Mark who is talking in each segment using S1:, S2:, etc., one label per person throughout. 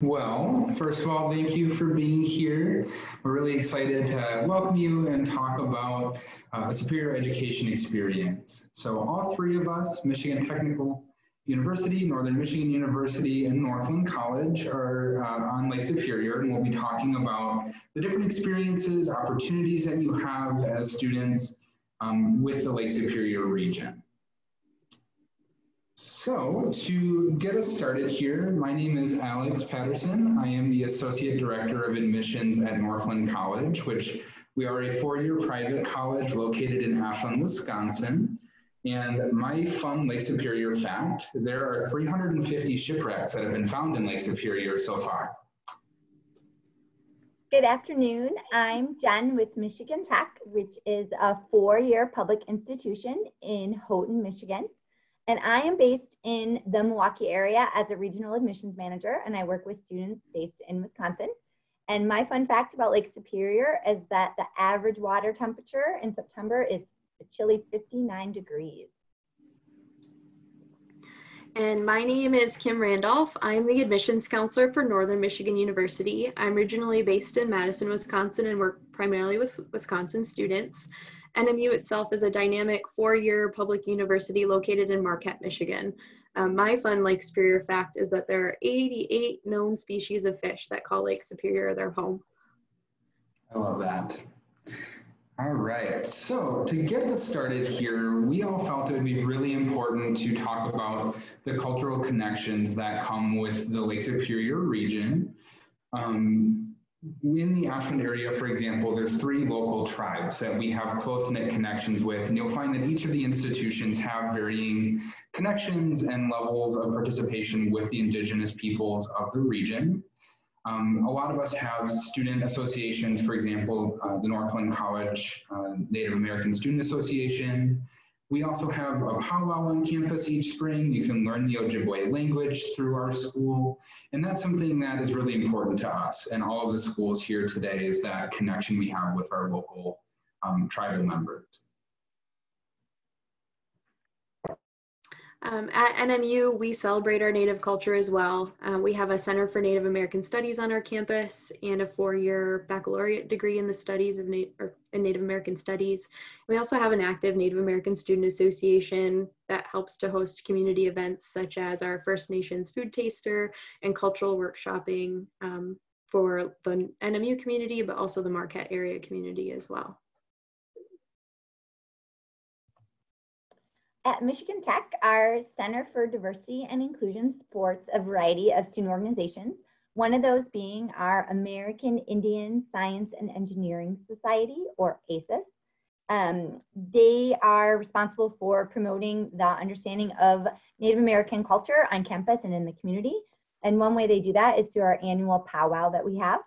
S1: Well, first of all, thank you for being here. We're really excited to welcome you and talk about uh, a superior education experience. So all three of us, Michigan Technical University, Northern Michigan University, and Northland College are uh, on Lake Superior, and we'll be talking about the different experiences, opportunities that you have as students um, with the Lake Superior region. So to get us started here, my name is Alex Patterson. I am the Associate Director of Admissions at Northland College, which we are a four-year private college located in Ashland, Wisconsin. And my fun Lake Superior fact, there are 350 shipwrecks that have been found in Lake Superior so far.
S2: Good afternoon. I'm Jen with Michigan Tech, which is a four-year public institution in Houghton, Michigan. And I am based in the Milwaukee area as a regional admissions manager, and I work with students based in Wisconsin. And my fun fact about Lake Superior is that the average water temperature in September is a chilly 59 degrees.
S3: And my name is Kim Randolph. I'm the admissions counselor for Northern Michigan University. I'm originally based in Madison, Wisconsin, and work primarily with Wisconsin students. NMU itself is a dynamic four-year public university located in Marquette, Michigan. Um, my fun Lake Superior fact is that there are 88 known species of fish that call Lake Superior their home.
S1: I love that. All right, so to get us started here, we all felt it would be really important to talk about the cultural connections that come with the Lake Superior region. Um, in the Ashland area, for example, there's three local tribes that we have close-knit connections with, and you'll find that each of the institutions have varying connections and levels of participation with the indigenous peoples of the region. Um, a lot of us have student associations, for example, uh, the Northland College uh, Native American Student Association, we also have a powwow on campus each spring. You can learn the Ojibwe language through our school. And that's something that is really important to us and all of the schools here today is that connection we have with our local um, tribal members.
S3: Um, at NMU, we celebrate our Native culture as well. Uh, we have a Center for Native American Studies on our campus and a four-year baccalaureate degree in the studies of Na in Native American Studies. We also have an active Native American Student Association that helps to host community events such as our First Nations Food Taster and cultural workshopping um, for the NMU community, but also the Marquette area community as well.
S2: At Michigan Tech, our Center for Diversity and Inclusion supports a variety of student organizations, one of those being our American Indian Science and Engineering Society, or AISES. Um, they are responsible for promoting the understanding of Native American culture on campus and in the community. And one way they do that is through our annual powwow that we have.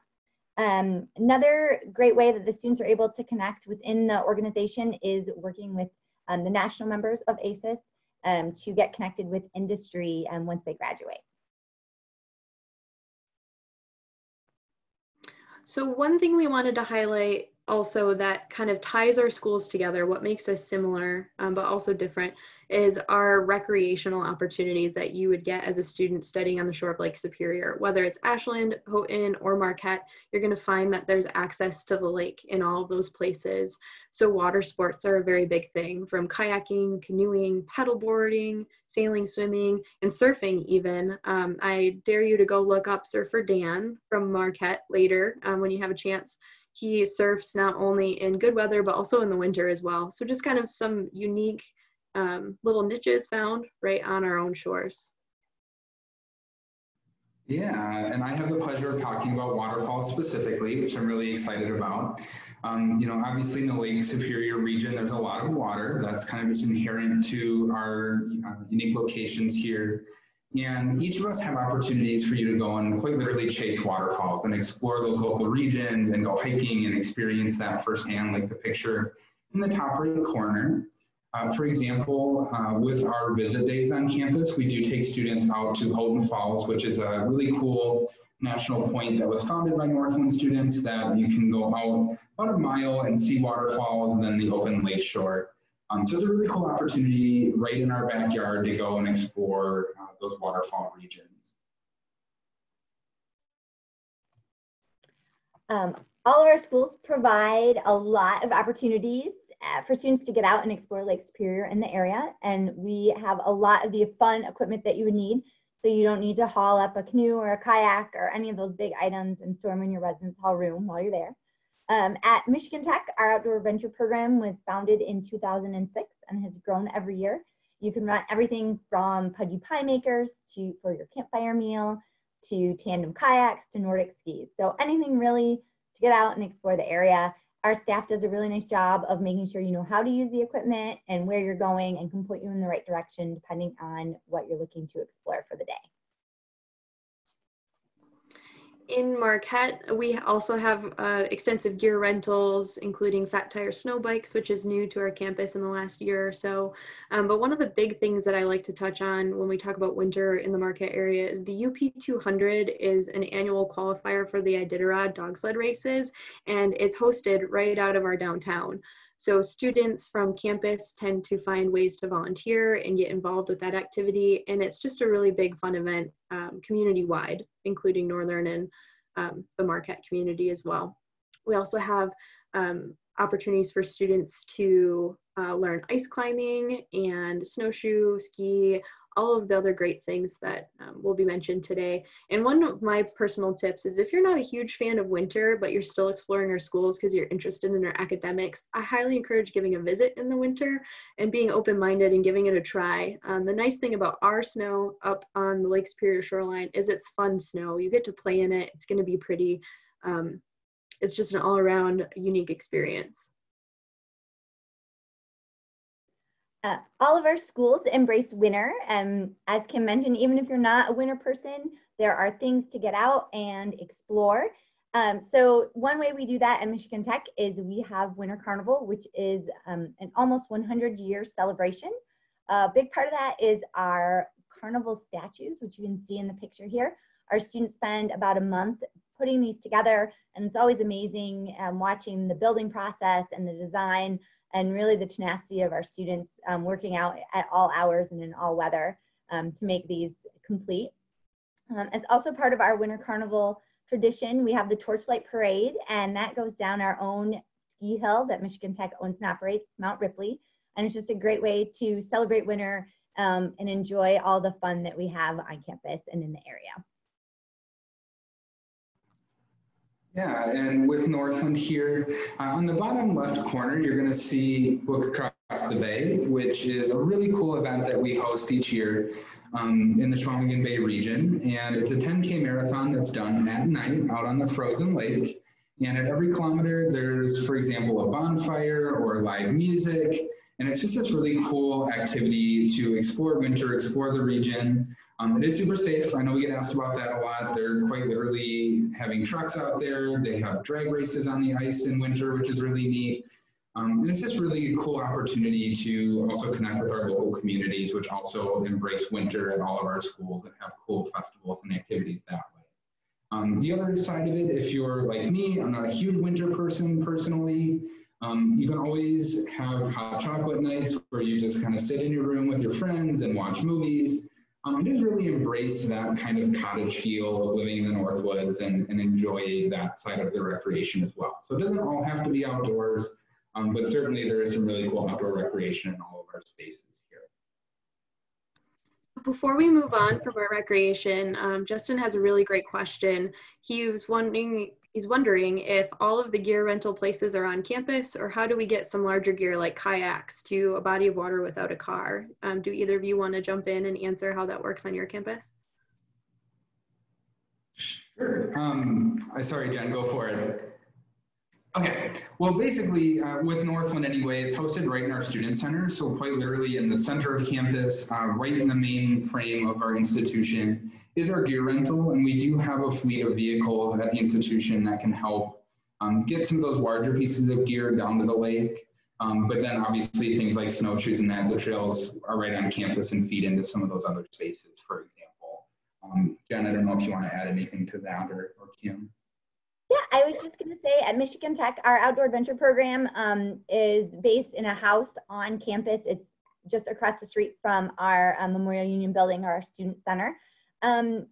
S2: Um, another great way that the students are able to connect within the organization is working with um, the national members of AISES um, to get connected with industry um, once they graduate.
S3: So one thing we wanted to highlight also that kind of ties our schools together, what makes us similar um, but also different, is our recreational opportunities that you would get as a student studying on the shore of Lake Superior. Whether it's Ashland, Houghton, or Marquette, you're going to find that there's access to the lake in all of those places. So water sports are a very big thing from kayaking, canoeing, paddleboarding, sailing, swimming, and surfing even. Um, I dare you to go look up Surfer Dan from Marquette later um, when you have a chance he surfs not only in good weather but also in the winter as well so just kind of some unique um, little niches found right on our own shores.
S1: Yeah, and I have the pleasure of talking about waterfalls specifically, which I'm really excited about. Um, you know, obviously in the Lake Superior region, there's a lot of water. That's kind of just inherent to our uh, unique locations here. And each of us have opportunities for you to go and quite literally chase waterfalls and explore those local regions and go hiking and experience that firsthand, like the picture in the top right corner. Uh, for example, uh, with our visit days on campus, we do take students out to Houghton Falls, which is a really cool national point that was founded by Northland students that you can go out about a mile and see waterfalls and then the open lake shore. Um, so it's a really cool opportunity right in our backyard to go and explore those waterfall regions.
S2: Um, all of our schools provide a lot of opportunities uh, for students to get out and explore Lake Superior in the area. And we have a lot of the fun equipment that you would need. So you don't need to haul up a canoe or a kayak or any of those big items and store them in your residence hall room while you're there. Um, at Michigan Tech, our outdoor adventure program was founded in 2006 and has grown every year. You can run everything from pudgy pie makers to for your campfire meal to tandem kayaks to Nordic skis. So anything really to get out and explore the area. Our staff does a really nice job of making sure you know how to use the equipment and where you're going and can point you in the right direction depending on what you're looking to explore for the day
S3: in Marquette, we also have uh, extensive gear rentals, including fat tire snow bikes, which is new to our campus in the last year or so. Um, but one of the big things that I like to touch on when we talk about winter in the Marquette area is the UP 200 is an annual qualifier for the Iditarod dog sled races, and it's hosted right out of our downtown. So students from campus tend to find ways to volunteer and get involved with that activity. And it's just a really big fun event um, community-wide, including Northern and um, the Marquette community as well. We also have um, opportunities for students to uh, learn ice climbing and snowshoe, ski, all of the other great things that um, will be mentioned today. And one of my personal tips is if you're not a huge fan of winter, but you're still exploring our schools because you're interested in our academics, I highly encourage giving a visit in the winter and being open-minded and giving it a try. Um, the nice thing about our snow up on the Lake Superior shoreline is it's fun snow. You get to play in it. It's gonna be pretty. Um, it's just an all-around unique experience.
S2: Uh, all of our schools embrace winter. And as Kim mentioned, even if you're not a winter person, there are things to get out and explore. Um, so one way we do that at Michigan Tech is we have Winter Carnival, which is um, an almost 100 year celebration. A big part of that is our carnival statues, which you can see in the picture here. Our students spend about a month putting these together, and it's always amazing um, watching the building process and the design and really the tenacity of our students um, working out at all hours and in all weather um, to make these complete. Um, as also part of our Winter Carnival tradition, we have the Torchlight Parade, and that goes down our own ski hill that Michigan Tech owns and operates, Mount Ripley. And it's just a great way to celebrate winter um, and enjoy all the fun that we have on campus and in the area.
S1: Yeah, and with Northland here, uh, on the bottom left corner, you're going to see Book Across the Bay, which is a really cool event that we host each year um, in the Chequamegon Bay region. And it's a 10K marathon that's done at night out on the frozen lake. And at every kilometer, there's, for example, a bonfire or live music. And it's just this really cool activity to explore winter, explore the region. Um, it is super safe. I know we get asked about that a lot. They're quite literally having trucks out there. They have drag races on the ice in winter, which is really neat. Um, and it's just really a cool opportunity to also connect with our local communities, which also embrace winter at all of our schools and have cool festivals and activities that way. Um, the other side of it, if you're like me, I'm not a huge winter person personally, um, you can always have hot chocolate nights where you just kind of sit in your room with your friends and watch movies um, I just really embrace that kind of cottage feel of living in the Northwoods and, and enjoy that side of the recreation as well. So it doesn't all have to be outdoors, um, but certainly there is some really cool outdoor recreation in all of our spaces here.
S3: Before we move on from our recreation, um, Justin has a really great question. He was wondering He's wondering if all of the gear rental places are on campus or how do we get some larger gear like kayaks to a body of water without a car? Um, do either of you want to jump in and answer how that works on your campus?
S1: Sure. Um, I sorry, Jen, go for it. Okay, well, basically, uh, with Northland anyway, it's hosted right in our student center. So quite literally in the center of campus, uh, right in the main frame of our institution is our gear rental. And we do have a fleet of vehicles at the institution that can help um, get some of those larger pieces of gear down to the lake. Um, but then obviously things like snowshoes and that, the trails are right on campus and feed into some of those other spaces, for example. Um, Jen, I don't know if you want to add anything to that or, or Kim.
S2: Yeah, I was just going to say at Michigan Tech, our outdoor adventure program um, is based in a house on campus. It's just across the street from our uh, Memorial Union building, our student center. Um,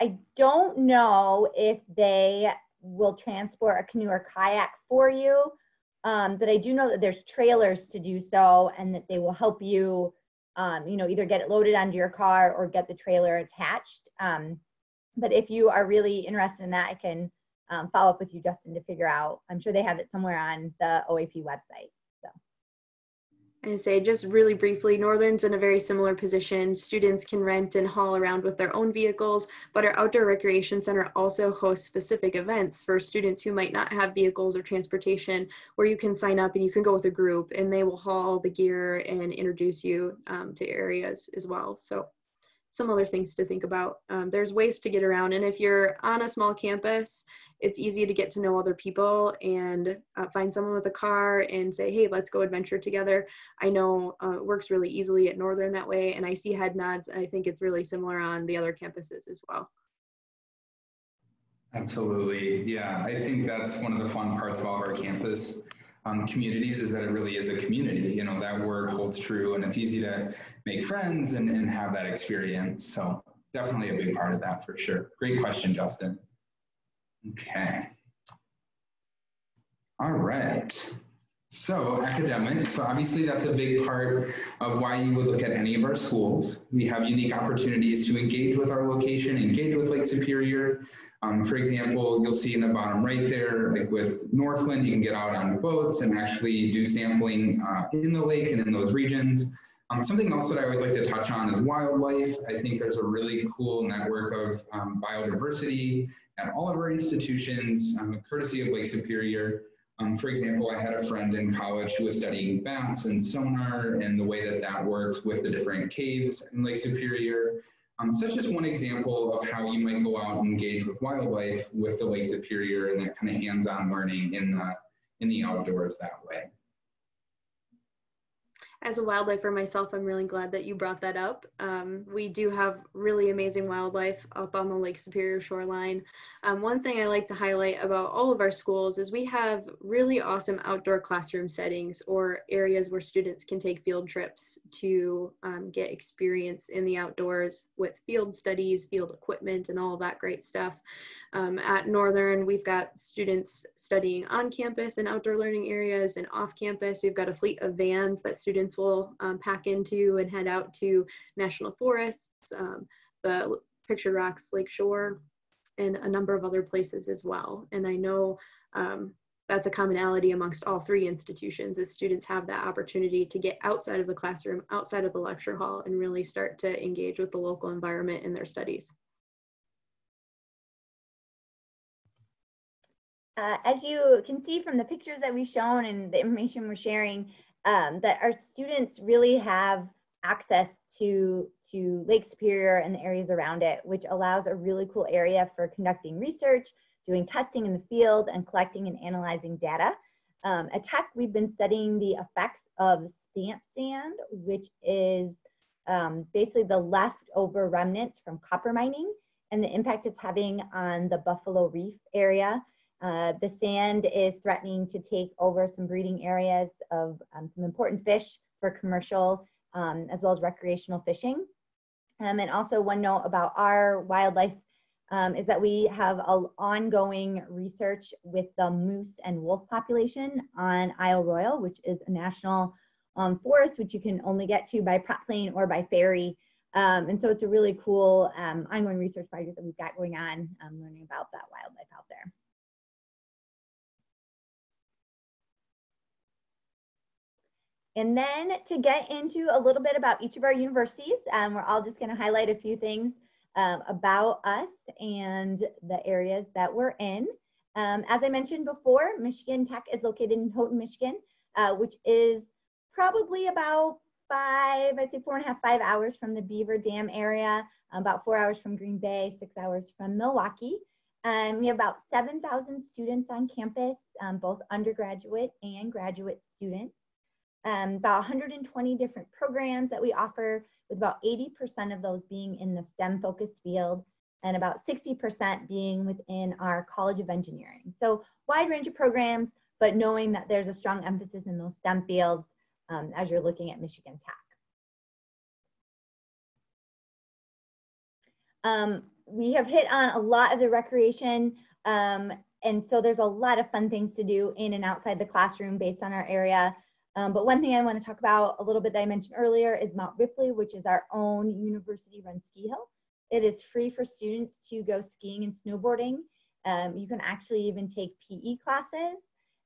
S2: I don't know if they will transport a canoe or kayak for you. Um, but I do know that there's trailers to do so and that they will help you, um, you know, either get it loaded onto your car or get the trailer attached. Um, but if you are really interested in that, I can um, follow up with you, Justin, to figure out. I'm sure they have it somewhere on the OAP website.
S3: And say just really briefly, Northern's in a very similar position. Students can rent and haul around with their own vehicles, but our outdoor recreation center also hosts specific events for students who might not have vehicles or transportation where you can sign up and you can go with a group and they will haul the gear and introduce you um, to areas as well. So some other things to think about. Um, there's ways to get around. And if you're on a small campus, it's easy to get to know other people and uh, find someone with a car and say, hey, let's go adventure together. I know uh, it works really easily at Northern that way. And I see head nods. I think it's really similar on the other campuses as well.
S1: Absolutely. Yeah, I think that's one of the fun parts about our campus um, communities is that it really is a community. You know, that word holds true and it's easy to make friends and, and have that experience. So definitely a big part of that for sure. Great question, Justin. Okay. All right. So academic, so obviously that's a big part of why you would look at any of our schools. We have unique opportunities to engage with our location, engage with Lake Superior, um, for example, you'll see in the bottom right there, like with Northland, you can get out on boats and actually do sampling uh, in the lake and in those regions. Um, something else that I always like to touch on is wildlife. I think there's a really cool network of um, biodiversity at all of our institutions, um, courtesy of Lake Superior. Um, for example, I had a friend in college who was studying bats and sonar and the way that that works with the different caves in Lake Superior. Um, so that's just one example of how you might go out and engage with wildlife with the Lake Superior and that kind of hands-on learning in the, in the outdoors that way
S3: as a wildlifer myself, I'm really glad that you brought that up. Um, we do have really amazing wildlife up on the Lake Superior shoreline. Um, one thing I like to highlight about all of our schools is we have really awesome outdoor classroom settings or areas where students can take field trips to um, get experience in the outdoors with field studies, field equipment, and all that great stuff. Um, at Northern, we've got students studying on campus in outdoor learning areas and off campus. We've got a fleet of vans that students will um, pack into and head out to national forests, um, the Pictured Rocks Lake Shore, and a number of other places as well. And I know um, that's a commonality amongst all three institutions is students have that opportunity to get outside of the classroom, outside of the lecture hall, and really start to engage with the local environment in their studies.
S2: Uh, as you can see from the pictures that we've shown and the information we're sharing, um, that our students really have access to, to Lake Superior and the areas around it, which allows a really cool area for conducting research, doing testing in the field, and collecting and analyzing data. Um, at Tech, we've been studying the effects of stamp sand, which is um, basically the leftover remnants from copper mining and the impact it's having on the Buffalo Reef area. Uh, the sand is threatening to take over some breeding areas of um, some important fish for commercial um, as well as recreational fishing. Um, and also one note about our wildlife um, is that we have an ongoing research with the moose and wolf population on Isle Royale, which is a national um, forest, which you can only get to by prop plane or by ferry. Um, and so it's a really cool ongoing research project that we've got going on, learning about that wildlife out there. And then to get into a little bit about each of our universities, um, we're all just gonna highlight a few things um, about us and the areas that we're in. Um, as I mentioned before, Michigan Tech is located in Houghton, Michigan, uh, which is probably about five, I'd say four and a half, five hours from the Beaver Dam area, about four hours from Green Bay, six hours from Milwaukee. Um, we have about 7,000 students on campus, um, both undergraduate and graduate students um, about 120 different programs that we offer, with about 80% of those being in the STEM focused field and about 60% being within our College of Engineering. So wide range of programs, but knowing that there's a strong emphasis in those STEM fields um, as you're looking at Michigan Tech. Um, we have hit on a lot of the recreation um, and so there's a lot of fun things to do in and outside the classroom based on our area. Um, but one thing I want to talk about a little bit that I mentioned earlier is Mount Ripley, which is our own university run ski hill. It is free for students to go skiing and snowboarding. Um, you can actually even take PE classes,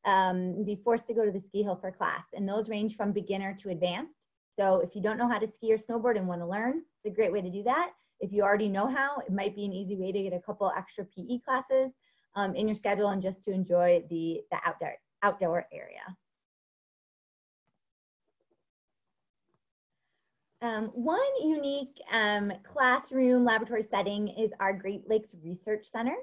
S2: um, be forced to go to the ski hill for class. And those range from beginner to advanced. So if you don't know how to ski or snowboard and want to learn, it's a great way to do that. If you already know how, it might be an easy way to get a couple extra PE classes um, in your schedule and just to enjoy the, the outdoor, outdoor area. Um, one unique um, classroom laboratory setting is our Great Lakes Research Center,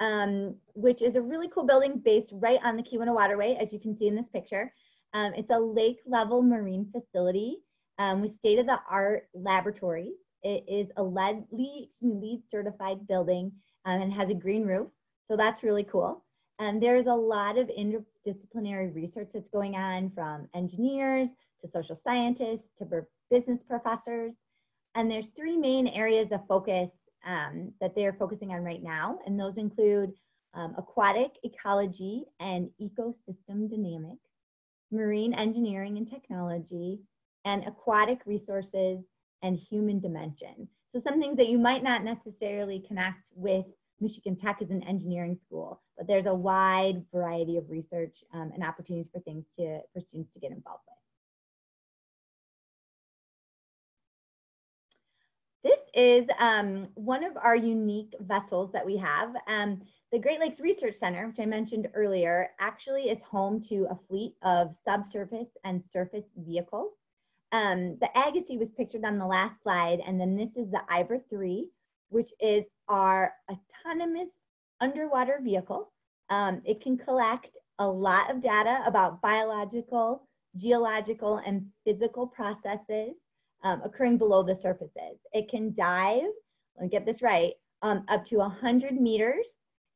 S2: um, which is a really cool building based right on the Keweenaw Waterway, as you can see in this picture. Um, it's a lake level marine facility um, with state of the art laboratories. It is a LEED, LEED certified building um, and has a green roof. So that's really cool. And there's a lot of interdisciplinary research that's going on from engineers to social scientists to business professors. And there's three main areas of focus um, that they're focusing on right now. And those include um, aquatic ecology and ecosystem dynamics, marine engineering and technology, and aquatic resources and human dimension. So some things that you might not necessarily connect with Michigan Tech as an engineering school, but there's a wide variety of research um, and opportunities for things to, for students to get involved with. This is um, one of our unique vessels that we have. Um, the Great Lakes Research Center, which I mentioned earlier, actually is home to a fleet of subsurface and surface vehicles. Um, the Agassiz was pictured on the last slide, and then this is the Iver 3, which is our autonomous underwater vehicle. Um, it can collect a lot of data about biological, geological, and physical processes um, occurring below the surfaces. It can dive, let me get this right, um, up to 100 meters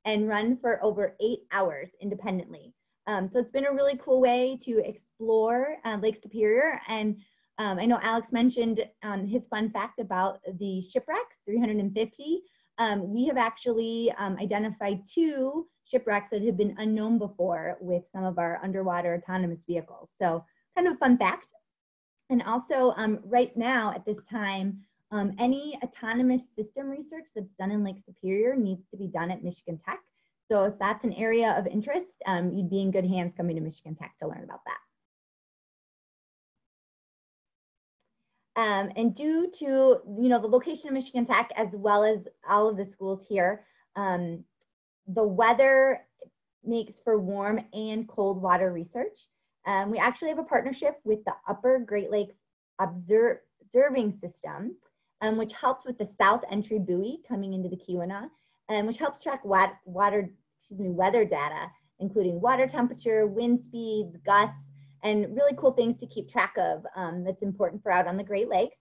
S2: and run for over eight hours independently. Um, so it's been a really cool way to explore uh, Lake Superior and um, I know Alex mentioned um, his fun fact about the shipwrecks, 350. Um, we have actually identified two shipwrecks that have been unknown before with some of our underwater autonomous vehicles. So kind of fun fact. And also um, right now at this time, um, any autonomous system research that's done in Lake Superior needs to be done at Michigan Tech. So if that's an area of interest, you'd be in good hands coming to Michigan Tech to learn about that. Um, and due to you know the location of Michigan Tech as well as all of the schools here, um, the weather makes for warm and cold water research. Um, we actually have a partnership with the Upper Great Lakes Observ Observing System, um, which helps with the south entry buoy coming into the Keweenaw, and which helps track wat water, excuse me, weather data, including water temperature, wind speeds, gusts, and really cool things to keep track of um, that's important for out on the Great Lakes.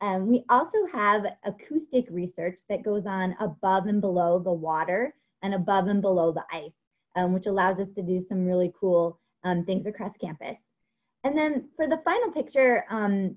S2: Um, we also have acoustic research that goes on above and below the water and above and below the ice, um, which allows us to do some really cool um, things across campus. And then for the final picture, um,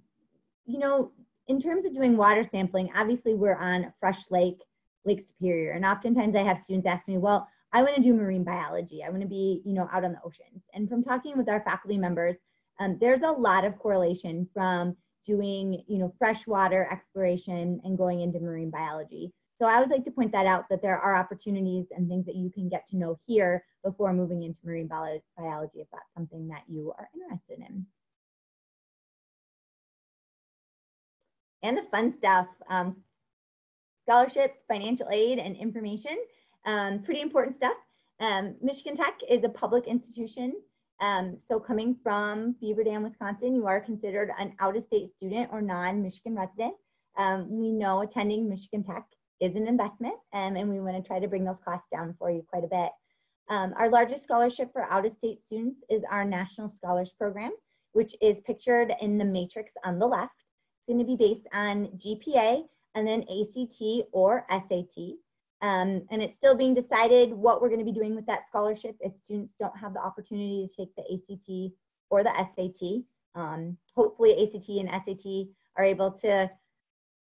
S2: you know, in terms of doing water sampling, obviously we're on Fresh Lake, Lake Superior. And oftentimes I have students ask me, well, I want to do marine biology. I want to be, you know, out on the oceans. And from talking with our faculty members, um, there's a lot of correlation from doing, you know, freshwater exploration and going into marine biology. So I always like to point that out that there are opportunities and things that you can get to know here before moving into marine biology if that's something that you are interested in. And the fun stuff, um, scholarships, financial aid, and information. Um, pretty important stuff. Um, Michigan Tech is a public institution. Um, so coming from Beaver Dam, Wisconsin, you are considered an out-of-state student or non-Michigan resident. Um, we know attending Michigan Tech is an investment um, and we wanna try to bring those costs down for you quite a bit. Um, our largest scholarship for out-of-state students is our National Scholars Program, which is pictured in the matrix on the left. It's gonna be based on GPA and then ACT or SAT. Um, and it's still being decided what we're going to be doing with that scholarship if students don't have the opportunity to take the ACT or the SAT. Um, hopefully ACT and SAT are able to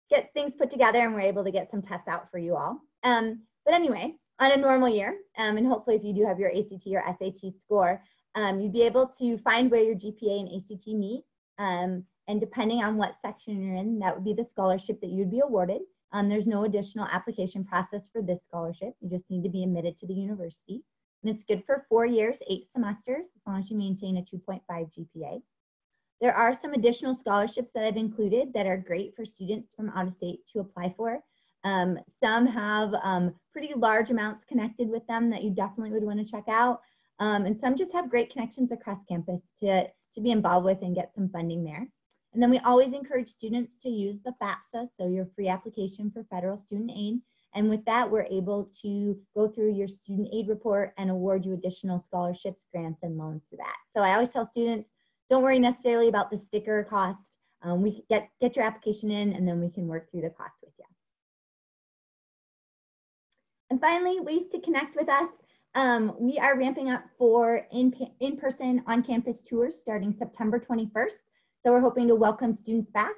S2: get things put together and we're able to get some tests out for you all. Um, but anyway, on a normal year, um, and hopefully if you do have your ACT or SAT score, um, you'd be able to find where your GPA and ACT meet. Um, and depending on what section you're in, that would be the scholarship that you'd be awarded. Um, there's no additional application process for this scholarship. You just need to be admitted to the university. And it's good for four years, eight semesters, as long as you maintain a 2.5 GPA. There are some additional scholarships that I've included that are great for students from out of state to apply for. Um, some have um, pretty large amounts connected with them that you definitely would want to check out. Um, and some just have great connections across campus to, to be involved with and get some funding there. And then we always encourage students to use the FAFSA, so your free application for federal student aid. And with that, we're able to go through your student aid report and award you additional scholarships, grants, and loans for that. So I always tell students, don't worry necessarily about the sticker cost. Um, we get, get your application in and then we can work through the cost And finally, ways to connect with us. Um, we are ramping up for in-person in, on-campus tours starting September 21st. So we're hoping to welcome students back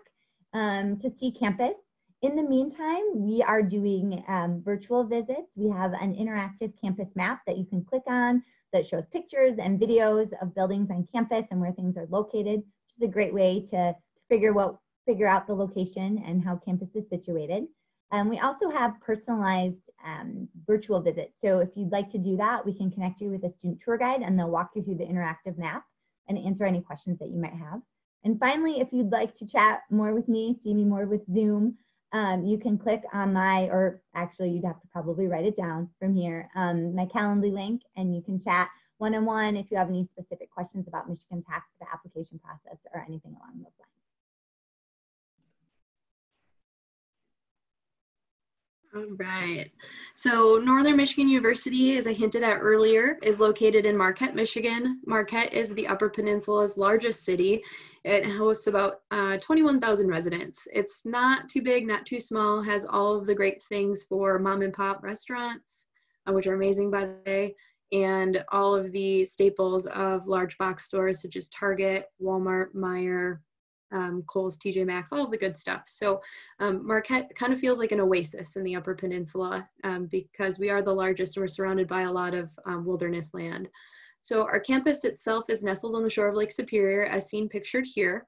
S2: um, to see campus. In the meantime, we are doing um, virtual visits. We have an interactive campus map that you can click on that shows pictures and videos of buildings on campus and where things are located, which is a great way to figure what figure out the location and how campus is situated. And we also have personalized um, virtual visit. So if you'd like to do that, we can connect you with a student tour guide and they'll walk you through the interactive map and answer any questions that you might have. And finally, if you'd like to chat more with me, see me more with Zoom, um, you can click on my, or actually you'd have to probably write it down from here, um, my Calendly link, and you can chat one-on-one -on -one if you have any specific questions about Michigan Tech, the application process, or anything along those lines.
S3: All right. So Northern Michigan University, as I hinted at earlier, is located in Marquette, Michigan. Marquette is the Upper Peninsula's largest city. It hosts about uh, 21,000 residents. It's not too big, not too small, has all of the great things for mom and pop restaurants, uh, which are amazing by the way, and all of the staples of large box stores such as Target, Walmart, Meijer, um, Kohl's, TJ Maxx, all the good stuff. So um, Marquette kind of feels like an oasis in the Upper Peninsula um, because we are the largest and we're surrounded by a lot of um, wilderness land. So our campus itself is nestled on the shore of Lake Superior as seen pictured here.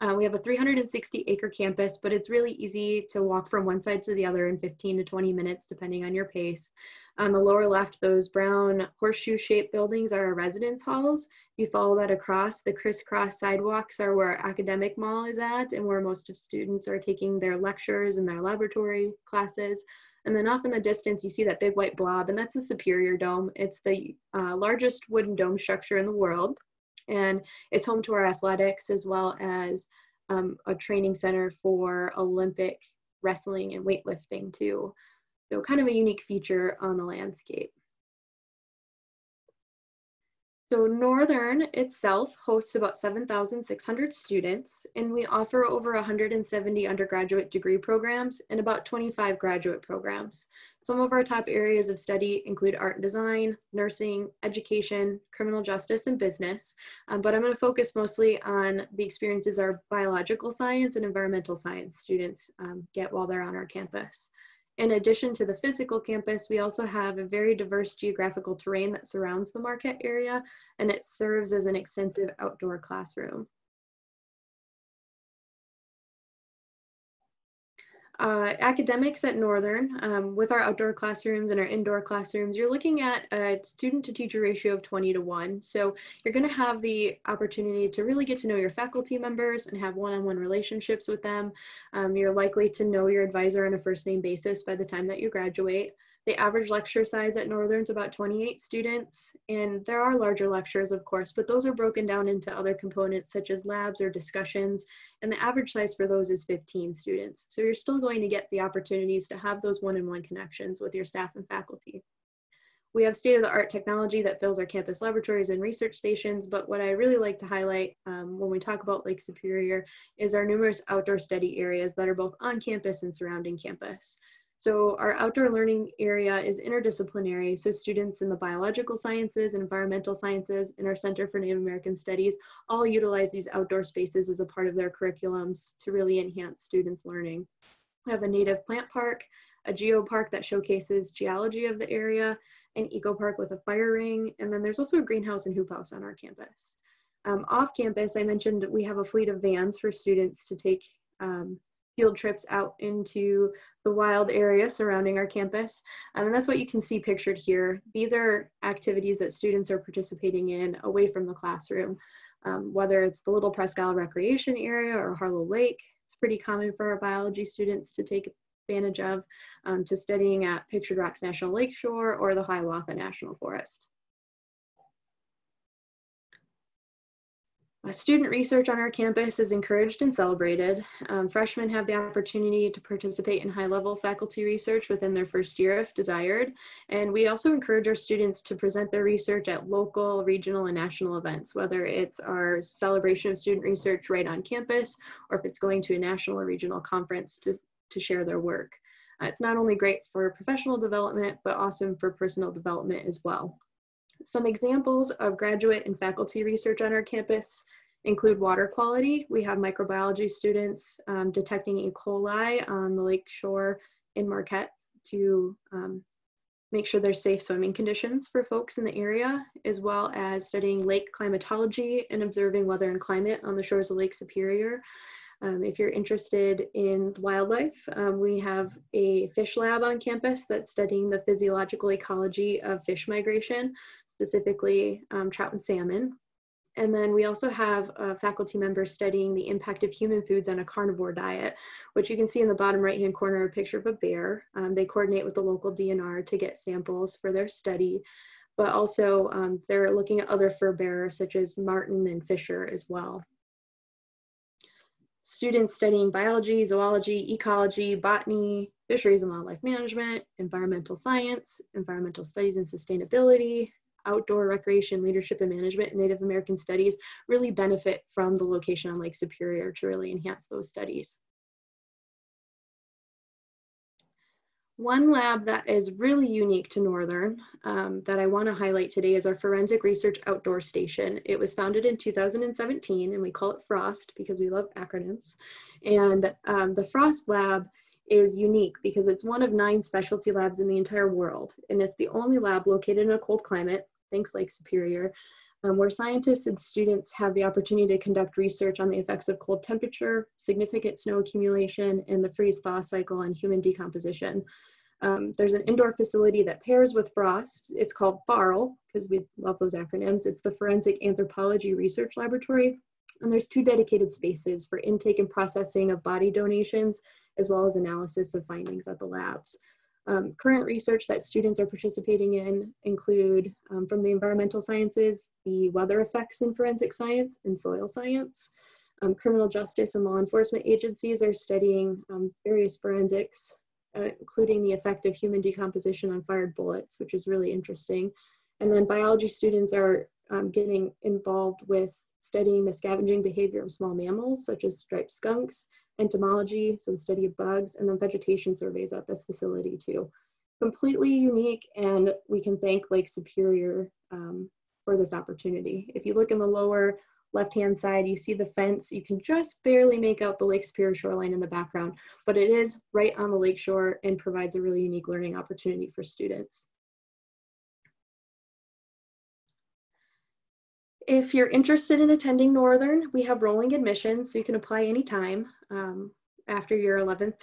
S3: Uh, we have a 360 acre campus, but it's really easy to walk from one side to the other in 15 to 20 minutes, depending on your pace. On the lower left, those brown horseshoe shaped buildings are our residence halls. You follow that across, the crisscross sidewalks are where academic mall is at and where most of students are taking their lectures and their laboratory classes. And then off in the distance, you see that big white blob, and that's the Superior Dome. It's the uh, largest wooden dome structure in the world. And it's home to our athletics as well as um, a training center for Olympic wrestling and weightlifting too. So kind of a unique feature on the landscape. So Northern itself hosts about 7,600 students, and we offer over 170 undergraduate degree programs and about 25 graduate programs. Some of our top areas of study include art and design, nursing, education, criminal justice, and business, um, but I'm going to focus mostly on the experiences our biological science and environmental science students um, get while they're on our campus. In addition to the physical campus, we also have a very diverse geographical terrain that surrounds the Marquette area, and it serves as an extensive outdoor classroom. Uh, academics at Northern, um, with our outdoor classrooms and our indoor classrooms, you're looking at a student to teacher ratio of 20 to 1. So you're going to have the opportunity to really get to know your faculty members and have one-on-one relationships with them. Um, you're likely to know your advisor on a first name basis by the time that you graduate. The average lecture size at Northern is about 28 students, and there are larger lectures, of course, but those are broken down into other components such as labs or discussions, and the average size for those is 15 students. So you're still going to get the opportunities to have those one-on-one -on -one connections with your staff and faculty. We have state-of-the-art technology that fills our campus laboratories and research stations, but what I really like to highlight um, when we talk about Lake Superior is our numerous outdoor study areas that are both on campus and surrounding campus. So our outdoor learning area is interdisciplinary. So students in the biological sciences and environmental sciences in our Center for Native American Studies all utilize these outdoor spaces as a part of their curriculums to really enhance students' learning. We have a native plant park, a geopark that showcases geology of the area, an eco park with a fire ring, and then there's also a greenhouse and hoop house on our campus. Um, off campus, I mentioned we have a fleet of vans for students to take um, field trips out into the wild area surrounding our campus. Um, and that's what you can see pictured here. These are activities that students are participating in away from the classroom, um, whether it's the Little Presque Isle Recreation Area or Harlow Lake. It's pretty common for our biology students to take advantage of, um, to studying at Pictured Rocks National Lakeshore or the Hiawatha National Forest. Uh, student research on our campus is encouraged and celebrated. Um, freshmen have the opportunity to participate in high-level faculty research within their first year if desired. And we also encourage our students to present their research at local, regional, and national events, whether it's our celebration of student research right on campus, or if it's going to a national or regional conference to, to share their work. Uh, it's not only great for professional development, but awesome for personal development as well. Some examples of graduate and faculty research on our campus include water quality. We have microbiology students um, detecting E. coli on the lake shore in Marquette to um, make sure there's safe swimming conditions for folks in the area, as well as studying lake climatology and observing weather and climate on the shores of Lake Superior. Um, if you're interested in wildlife, um, we have a fish lab on campus that's studying the physiological ecology of fish migration specifically um, trout and salmon. And then we also have a faculty member studying the impact of human foods on a carnivore diet, which you can see in the bottom right hand corner, a picture of a bear. Um, they coordinate with the local DNR to get samples for their study, but also um, they're looking at other fur bearers such as marten and fisher as well. Students studying biology, zoology, ecology, botany, fisheries and wildlife management, environmental science, environmental studies and sustainability, outdoor recreation, leadership and management, and Native American studies really benefit from the location on Lake Superior to really enhance those studies. One lab that is really unique to Northern um, that I want to highlight today is our Forensic Research Outdoor Station. It was founded in 2017 and we call it FROST because we love acronyms. And um, the FROST lab is unique because it's one of nine specialty labs in the entire world. And it's the only lab located in a cold climate thanks Lake Superior, um, where scientists and students have the opportunity to conduct research on the effects of cold temperature, significant snow accumulation, and the freeze-thaw cycle on human decomposition. Um, there's an indoor facility that pairs with FROST. It's called FARL, because we love those acronyms. It's the Forensic Anthropology Research Laboratory. And there's two dedicated spaces for intake and processing of body donations, as well as analysis of findings at the labs. Um, current research that students are participating in include um, from the environmental sciences, the weather effects in forensic science and soil science. Um, criminal justice and law enforcement agencies are studying um, various forensics, uh, including the effect of human decomposition on fired bullets, which is really interesting. And then biology students are um, getting involved with studying the scavenging behavior of small mammals, such as striped skunks, entomology, so the study of bugs, and then vegetation surveys at this facility too. Completely unique, and we can thank Lake Superior um, for this opportunity. If you look in the lower left-hand side, you see the fence. You can just barely make out the Lake Superior shoreline in the background, but it is right on the lakeshore and provides a really unique learning opportunity for students. If you're interested in attending Northern, we have rolling admissions, so you can apply anytime um, after your 11th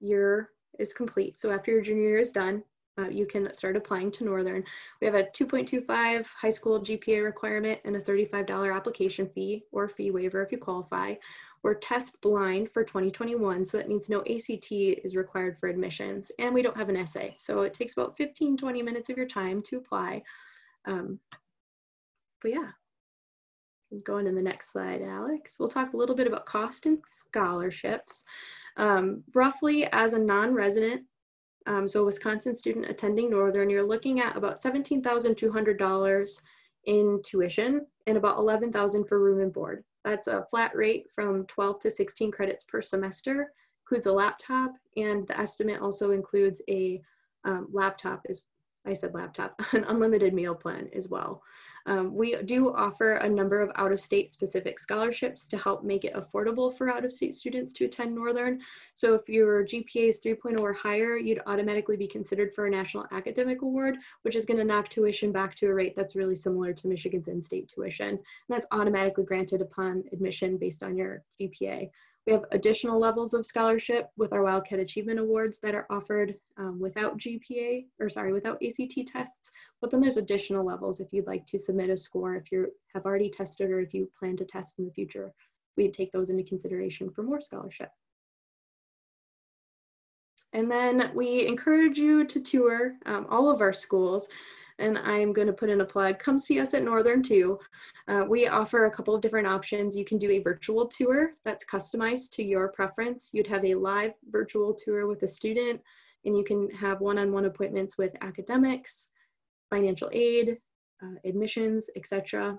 S3: year is complete. So after your junior year is done, uh, you can start applying to Northern. We have a 2.25 high school GPA requirement and a $35 application fee or fee waiver if you qualify. We're test blind for 2021, so that means no ACT is required for admissions, and we don't have an essay. So it takes about 15, 20 minutes of your time to apply. Um, but yeah, going to the next slide, Alex. We'll talk a little bit about cost and scholarships. Um, roughly as a non-resident, um, so a Wisconsin student attending Northern, you're looking at about $17,200 in tuition and about 11,000 for room and board. That's a flat rate from 12 to 16 credits per semester, includes a laptop, and the estimate also includes a um, laptop as I said laptop, an unlimited meal plan as well. Um, we do offer a number of out-of-state specific scholarships to help make it affordable for out-of-state students to attend Northern. So if your GPA is 3.0 or higher, you'd automatically be considered for a National Academic Award, which is gonna knock tuition back to a rate that's really similar to Michigan's in-state tuition. And that's automatically granted upon admission based on your GPA. We have additional levels of scholarship with our Wildcat Achievement Awards that are offered um, without GPA, or sorry, without ACT tests. But then there's additional levels if you'd like to submit a score, if you have already tested or if you plan to test in the future, we'd take those into consideration for more scholarship. And then we encourage you to tour um, all of our schools and I'm going to put in a plug. Come see us at Northern too. Uh, we offer a couple of different options. You can do a virtual tour that's customized to your preference. You'd have a live virtual tour with a student, and you can have one-on-one -on -one appointments with academics, financial aid, uh, admissions, etc.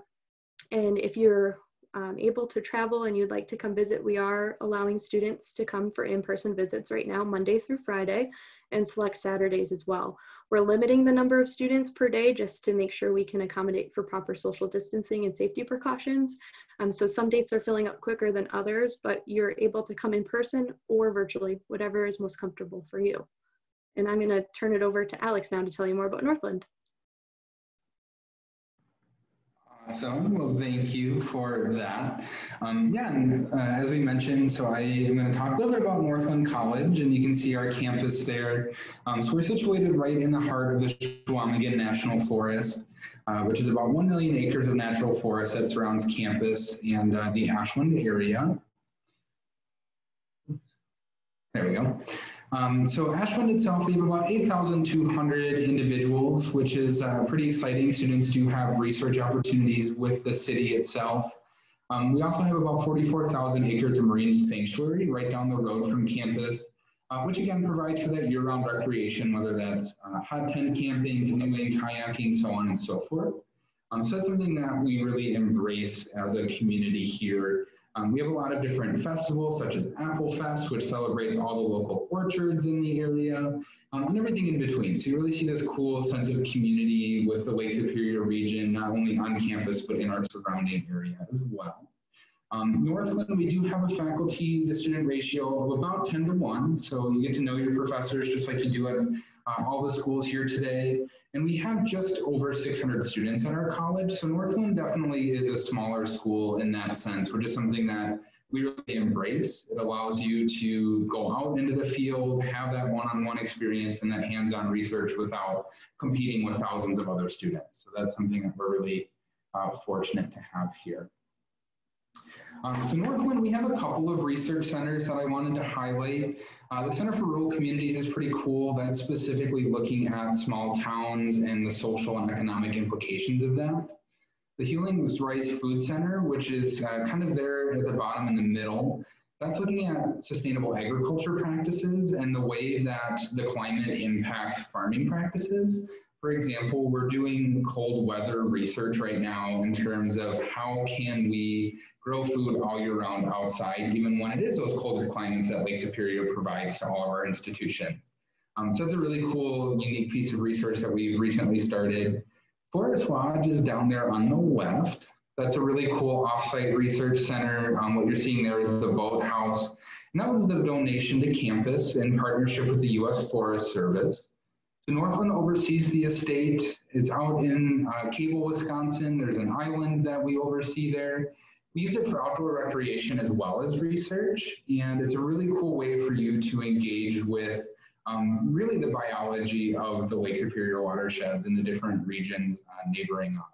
S3: And if you're um, able to travel and you'd like to come visit, we are allowing students to come for in-person visits right now, Monday through Friday, and select Saturdays as well. We're limiting the number of students per day just to make sure we can accommodate for proper social distancing and safety precautions. Um, so some dates are filling up quicker than others, but you're able to come in person or virtually, whatever is most comfortable for you. And I'm gonna turn it over to Alex now to tell you more about Northland.
S1: Awesome. Well, thank you for that. Um, yeah, and uh, as we mentioned, so I am going to talk a little bit about Northland College, and you can see our campus there. Um, so we're situated right in the heart of the Chequamegon National Forest, uh, which is about 1 million acres of natural forest that surrounds campus and uh, the Ashland area. There we go. Um, so Ashland itself, we have about 8,200 individuals, which is uh, pretty exciting. Students do have research opportunities with the city itself. Um, we also have about 44,000 acres of marine sanctuary right down the road from campus, uh, which again provides for that year-round recreation, whether that's uh, hot tent camping, canoeing, kayaking, so on and so forth. Um, so that's something that we really embrace as a community here um, we have a lot of different festivals such as Apple Fest, which celebrates all the local orchards in the area um, and everything in between. So you really see this cool sense of community with the Lake Superior region, not only on campus, but in our surrounding area as well. Um, Northland, we do have a faculty to student ratio of about 10 to 1. So you get to know your professors just like you do at uh, all the schools here today. And we have just over 600 students at our college. So Northland definitely is a smaller school in that sense. which is something that we really embrace. It allows you to go out into the field, have that one-on-one experience and that hands-on research without competing with thousands of other students. So that's something that we're really uh, fortunate to have here. Um, so Northland, we have a couple of research centers that I wanted to highlight. Uh, the Center for Rural Communities is pretty cool. That's specifically looking at small towns and the social and economic implications of that. The Healing Rice Food Center, which is uh, kind of there at the bottom in the middle, that's looking at sustainable agriculture practices and the way that the climate impacts farming practices. For example, we're doing cold weather research right now in terms of how can we grow food all year round outside, even when it is those colder climates that Lake Superior provides to all of our institutions. Um, so it's a really cool, unique piece of research that we've recently started. Forest Lodge is down there on the left. That's a really cool offsite research center. Um, what you're seeing there is the boathouse. And that was a donation to campus in partnership with the U.S. Forest Service. So Northland oversees the estate. It's out in uh, Cable, Wisconsin. There's an island that we oversee there. We use it for outdoor recreation as well as research, and it's a really cool way for you to engage with um, really the biology of the Lake Superior watersheds in the different regions uh, neighboring us.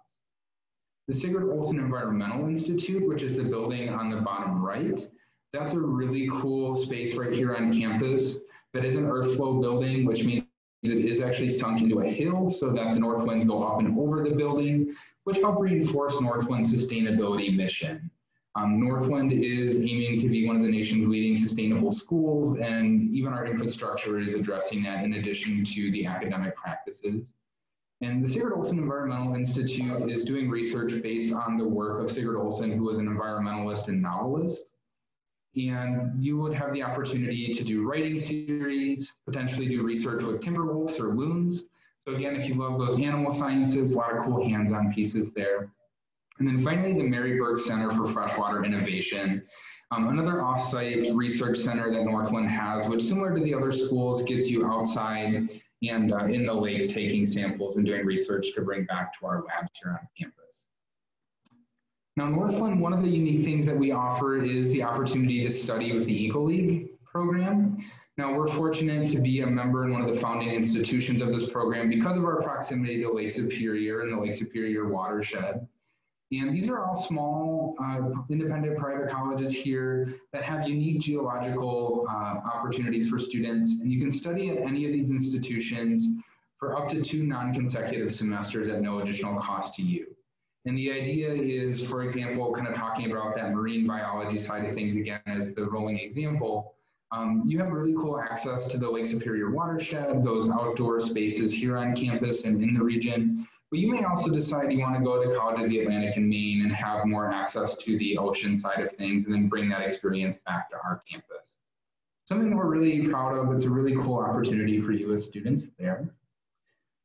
S1: The Sigurd Olson Environmental Institute, which is the building on the bottom right, that's a really cool space right here on campus that is an earth flow building, which means it is actually sunk into a hill so that the north winds go up and over the building which help reinforce Northland's sustainability mission. Um, Northland is aiming to be one of the nation's leading sustainable schools, and even our infrastructure is addressing that in addition to the academic practices. And the Sigurd Olson Environmental Institute is doing research based on the work of Sigurd Olson, who was an environmentalist and novelist. And you would have the opportunity to do writing series, potentially do research with timber wolves or loons, So again, if you love those animal sciences, a lot of cool hands-on pieces there. And then finally, the Mary Burke Center for Freshwater Innovation. Um, another offsite research center that Northland has, which similar to the other schools, gets you outside and uh, in the lake taking samples and doing research to bring back to our labs here on campus. Now, Northland, one of the unique things that we offer is the opportunity to study with the Eco League program. Now, we're fortunate to be a member in one of the founding institutions of this program because of our proximity to Lake Superior and the Lake Superior watershed. And these are all small, uh, independent private colleges here that have unique geological uh, opportunities for students. And you can study at any of these institutions for up to two non-consecutive semesters at no additional cost to you. And the idea is, for example, kind of talking about that marine biology side of things again as the rolling example, um, you have really cool access to the Lake Superior watershed, those outdoor spaces here on campus and in the region. But you may also decide you want to go to College of the Atlantic in Maine and have more access to the ocean side of things and then bring that experience back to our campus. Something that we're really proud of, it's a really cool opportunity for you as students there.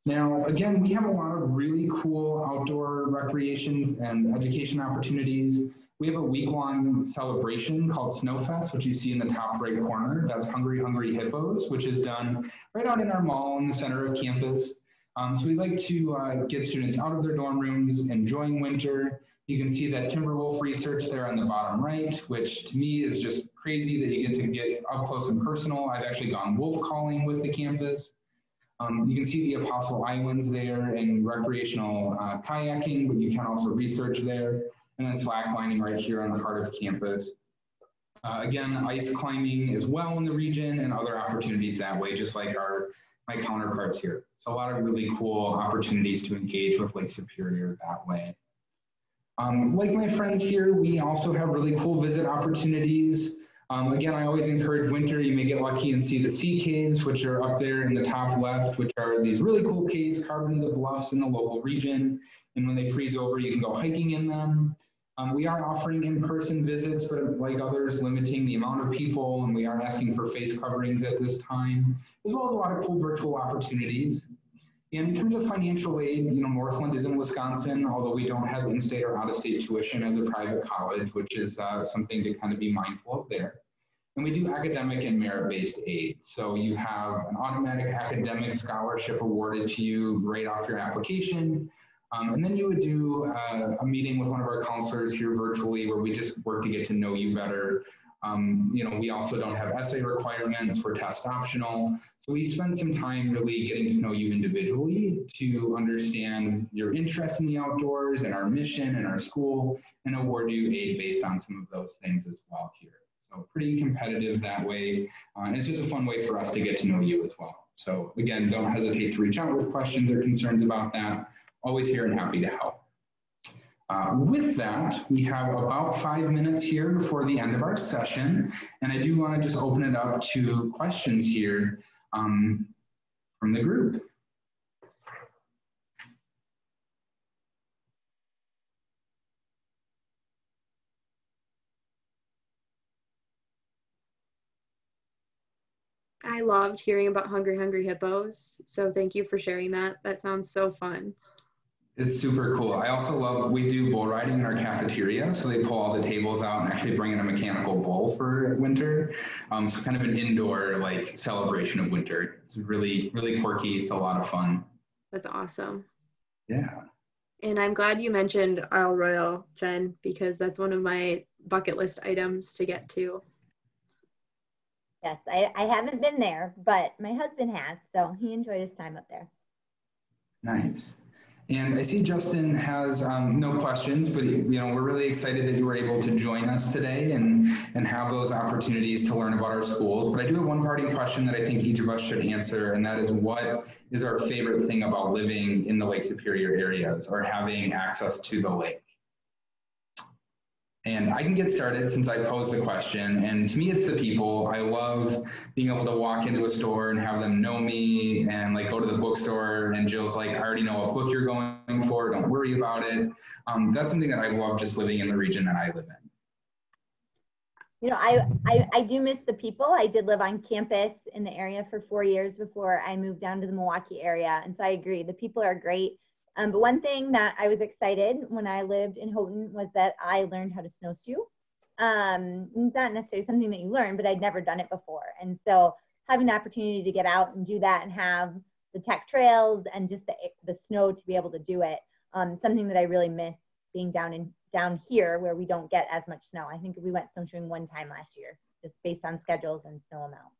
S1: Now, again, we have a lot of really cool outdoor recreations and education opportunities. We have a week-long celebration called Snowfest, which you see in the top right corner. That's Hungry Hungry Hippos, which is done right out in our mall in the center of campus. Um, so we like to uh, get students out of their dorm rooms, enjoying winter. You can see that Timberwolf research there on the bottom right, which to me is just crazy that you get to get up close and personal. I've actually gone wolf calling with the campus. Um, you can see the Apostle Islands there and recreational uh, kayaking, but you can also research there. And then slacklining right here on the heart of campus. Uh, again, ice climbing as well in the region and other opportunities that way, just like our my counterparts here. So a lot of really cool opportunities to engage with Lake Superior that way. Um, like my friends here, we also have really cool visit opportunities. Um, again, I always encourage winter, you may get lucky and see the sea caves, which are up there in the top left, which are these really cool caves carved into the bluffs in the local region. And when they freeze over, you can go hiking in them. Um, we are offering in-person visits, but like others, limiting the amount of people, and we are asking for face coverings at this time, as well as a lot of cool virtual opportunities. In terms of financial aid, you know, Northland is in Wisconsin, although we don't have in-state or out-of-state tuition as a private college, which is uh, something to kind of be mindful of there. And we do academic and merit-based aid. So you have an automatic academic scholarship awarded to you right off your application. Um, and then you would do uh, a meeting with one of our counselors here virtually where we just work to get to know you better. Um, you know, we also don't have essay requirements, we're test optional. So we spend some time really getting to know you individually to understand your interest in the outdoors and our mission and our school and award you aid based on some of those things as well here. So pretty competitive that way. Uh, and it's just a fun way for us to get to know you as well. So again, don't hesitate to reach out with questions or concerns about that always here and happy to help. Uh, with that, we have about five minutes here before the end of our session, and I do want to just open it up to questions here um, from the group.
S3: I loved hearing about Hungry Hungry Hippos, so thank you for sharing that. That sounds so fun.
S1: It's super cool. I also love, we do bull riding in our cafeteria. So they pull all the tables out and actually bring in a mechanical bull for winter. Um, so kind of an indoor like celebration of winter. It's really, really quirky. It's a lot of fun.
S3: That's awesome.
S1: Yeah.
S3: And I'm glad you mentioned Isle Royale, Jen, because that's one of my bucket list items to get to.
S2: Yes, I, I haven't been there, but my husband has, so he enjoyed his time up there.
S1: Nice. And I see Justin has um, no questions, but you know we're really excited that you were able to join us today and and have those opportunities to learn about our schools. But I do have one parting question that I think each of us should answer, and that is what is our favorite thing about living in the Lake Superior areas or having access to the lake? And I can get started since I posed the question. And to me, it's the people. I love being able to walk into a store and have them know me and like go to the bookstore. And Jill's like, I already know what book you're going for. Don't worry about it. Um, that's something that I love just living in the region that I live in.
S2: you know, I, I, I do miss the people. I did live on campus in the area for four years before I moved down to the Milwaukee area. And so I agree, the people are great. Um, but one thing that I was excited when I lived in Houghton was that I learned how to snowshoe. Um, not necessarily something that you learn, but I'd never done it before. And so having the opportunity to get out and do that and have the tech trails and just the, the snow to be able to do it, um, something that I really miss being down in down here where we don't get as much snow. I think we went snowshoeing one time last year, just based on schedules and snow amount.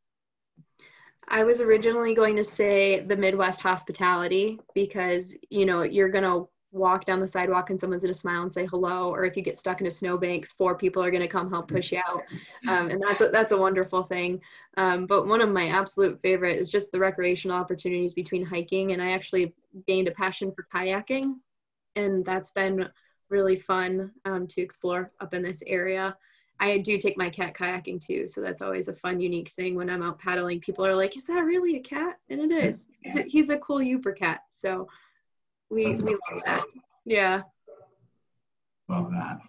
S3: I was originally going to say the Midwest hospitality because you know you're gonna walk down the sidewalk and someone's gonna smile and say hello, or if you get stuck in a snowbank, four people are gonna come help push you out, um, and that's a, that's a wonderful thing. Um, but one of my absolute favorite is just the recreational opportunities between hiking, and I actually gained a passion for kayaking, and that's been really fun um, to explore up in this area. I do take my cat kayaking too, so that's always a fun, unique thing when I'm out paddling. People are like, "Is that really a cat?" And it is. He's a, he's a cool Yooper cat, so we we love that. Yeah.
S1: Love that.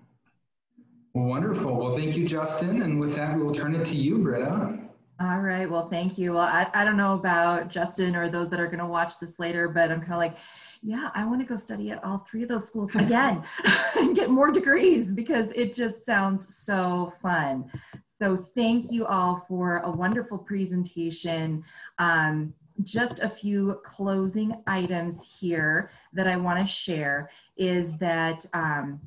S1: Well, wonderful. Well, thank you, Justin. And with that, we'll turn it to you, Britta.
S4: All right. Well, thank you. Well, I, I don't know about Justin or those that are going to watch this later, but I'm kind of like, yeah, I want to go study at all three of those schools again and get more degrees because it just sounds so fun. So thank you all for a wonderful presentation. Um, just a few closing items here that I want to share is that um,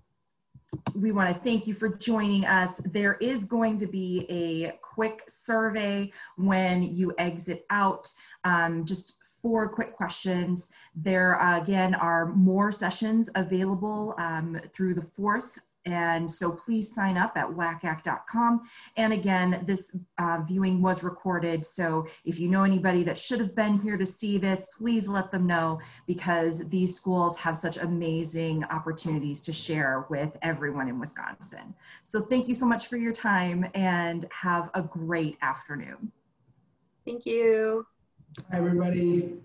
S4: we want to thank you for joining us. There is going to be a quick survey when you exit out. Um, just four quick questions. There, uh, again, are more sessions available um, through the 4th and so please sign up at wacac.com. And again, this uh, viewing was recorded. So if you know anybody that should have been here to see this, please let them know because these schools have such amazing opportunities to share with everyone in Wisconsin. So thank you so much for your time and have a great afternoon.
S3: Thank you.
S1: Hi, everybody.